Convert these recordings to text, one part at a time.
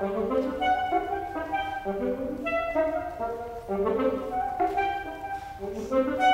Oputo Oputo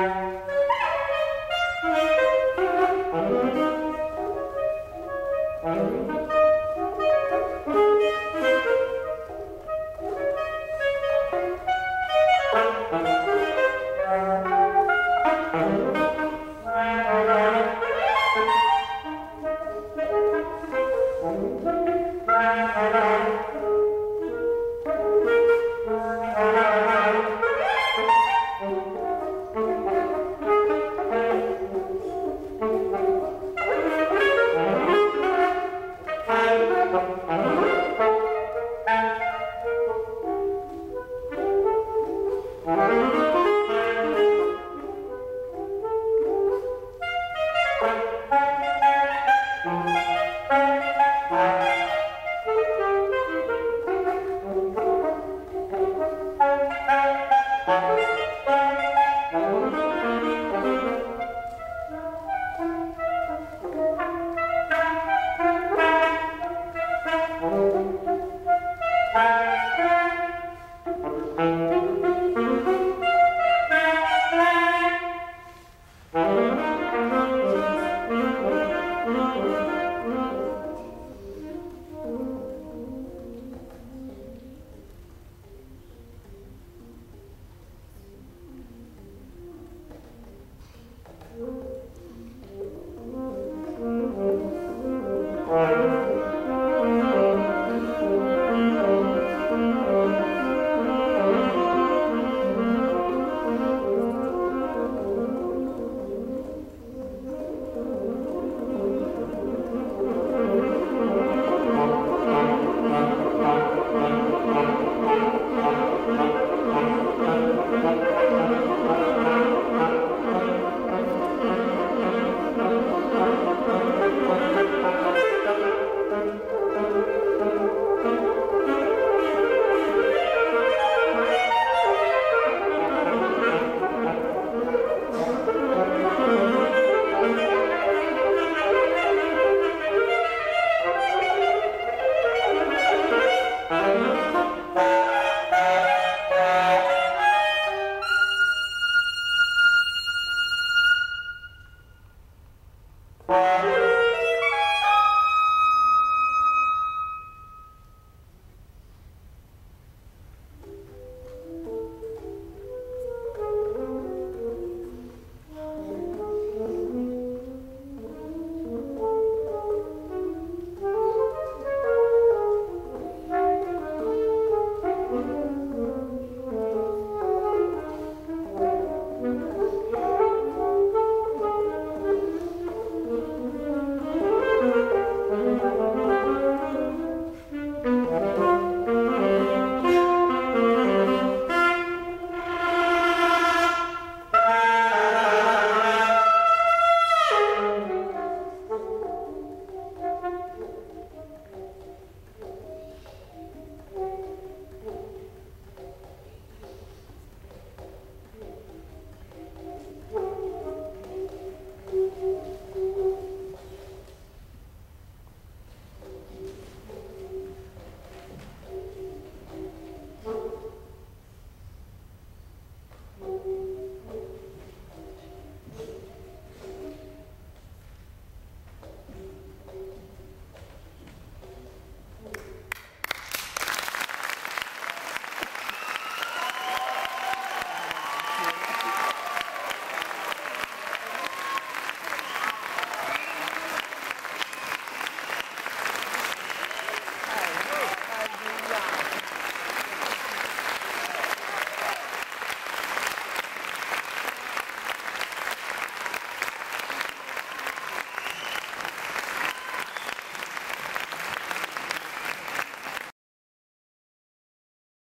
Thank you.